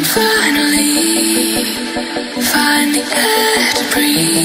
can finally find the air to breathe.